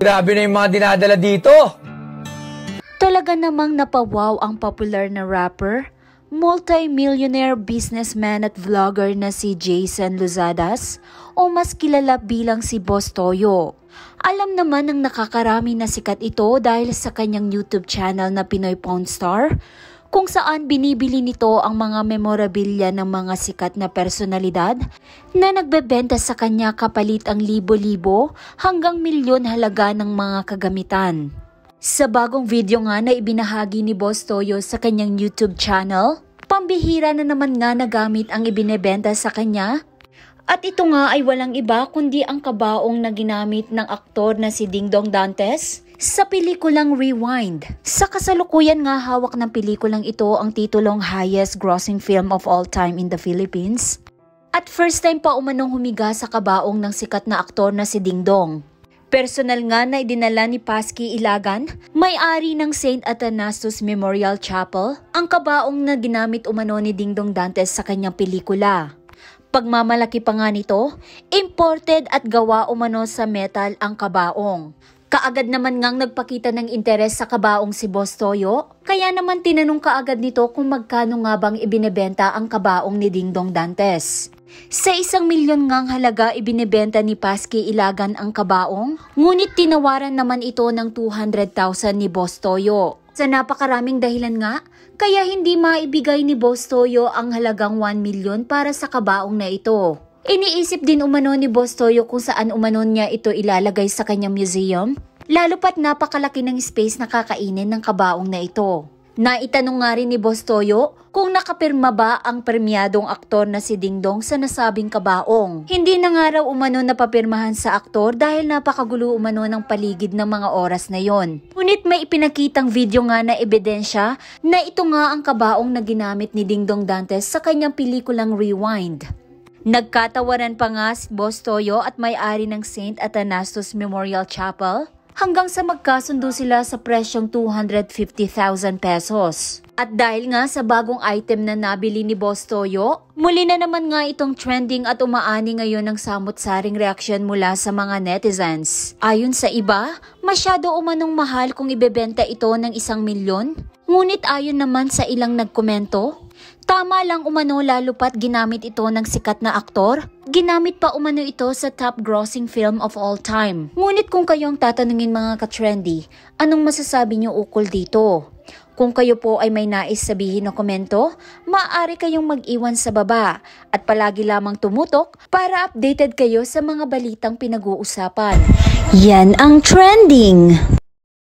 Grabe na yung mga dinadala dito. Talaga namang napawaw ang popular na rapper, multi-millionaire businessman at vlogger na si Jason Luzadas o mas kilala bilang si Boss Toyo. Alam naman ng nakakarami na sikat ito dahil sa kanyang YouTube channel na Pinoy Pawn Star kung saan binibili nito ang mga memorabilia ng mga sikat na personalidad na nagbebenta sa kanya kapalit ang libo-libo hanggang milyon halaga ng mga kagamitan. Sa bagong video nga na ibinahagi ni Boss Toyo sa kanyang YouTube channel, pambihira na naman nga nagamit ang ibinebenta sa kanya at ito nga ay walang iba kundi ang kabaong na ginamit ng aktor na si Dingdong Dantes sa pelikulang Rewind. Sa kasalukuyan nga hawak ng pelikulang ito ang titulong highest grossing film of all time in the Philippines. At first time pa umanong humiga sa kabaong ng sikat na aktor na si Dingdong. Personal nga na idinala ni Pasky Ilagan, may-ari ng St. Athanasius Memorial Chapel, ang kabaong na ginamit umano ni Dingdong Dantes sa kanyang pelikula. Pagmamalaki pa nga nito, imported at gawa umano sa metal ang kabaong. Kaagad naman ngang nagpakita ng interes sa kabaong si Boss Toyo, kaya naman tinanong kaagad nito kung magkano nga bang ibinebenta ang kabaong ni Dingdong Dantes. Sa isang milyon ngang halaga ibinebenta ni Pasky Ilagan ang kabaong, ngunit tinawaran naman ito ng 200,000 ni Boss Toyo. Sa napakaraming dahilan nga, kaya hindi maibigay ni Boss Toyo ang halagang 1 milyon para sa kabaong na ito. Iniisip din umano ni Boss Toyo kung saan umano niya ito ilalagay sa kanyang museum, lalo pat napakalaki ng space na kakainin ng kabaong na ito. Naitanong nga rin ni Boss Toyo kung nakapirma ba ang premyadong aktor na si Dingdong sa nasabing kabaong. Hindi na nga raw umano napapirmahan sa aktor dahil napakagulo umano ng paligid ng mga oras na yon. Ngunit may ipinakitang video nga na ebidensya na ito nga ang kabaong na ginamit ni Dingdong Dantes sa kanyang pelikulang Rewind. Nagkatawaran pa nga si Boss Toyo at may-ari ng St. Athanasius Memorial Chapel hanggang sa magkasundo sila sa presyong 250,000 pesos. At dahil nga sa bagong item na nabili ni Boss Toyo, muli na naman nga itong trending at umaani ngayon ng samot-saring reaksyon mula sa mga netizens. Ayon sa iba, masyado umanong mahal kung ibebenta ito ng isang milyon. Ngunit ayon naman sa ilang nagkomento, Tama lang umano lalo pat ginamit ito ng sikat na aktor. Ginamit pa umano ito sa top grossing film of all time. Ngunit kung kayong tatanungin mga ka-trendy, anong masasabi niyo ukol dito? Kung kayo po ay may nais sabihin na komento, maaari kayong mag-iwan sa baba at palagi lamang tumutok para updated kayo sa mga balitang pinag-uusapan. Yan ang trending!